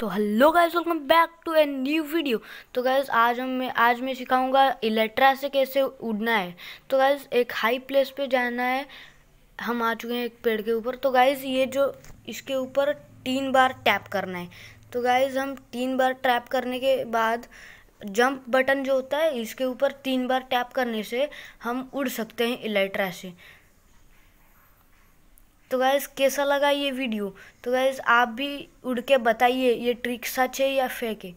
तो hello guys welcome back to a new video तो guys आज हम आज मैं सिखाऊँगा इलेक्ट्रा से कैसे उड़ना है। तो गाइस एक हाई प्लेस पे जाना है। हम आ चुके हैं एक पेड़ के ऊपर। तो गाइस ये जो इसके ऊपर तीन बार टैप करना है। तो गाइस हम तीन बार टैप करने के बाद जंप बटन जो होता है, इसके ऊपर तीन बार टैप करने से हम उड़ सकते हैं इलेक्ट्रा से। तो गैस कैसा लगा ये वीडियो तो गैस आप भी उड़ के बताइए, ये ट्रिक सच है या फेक है?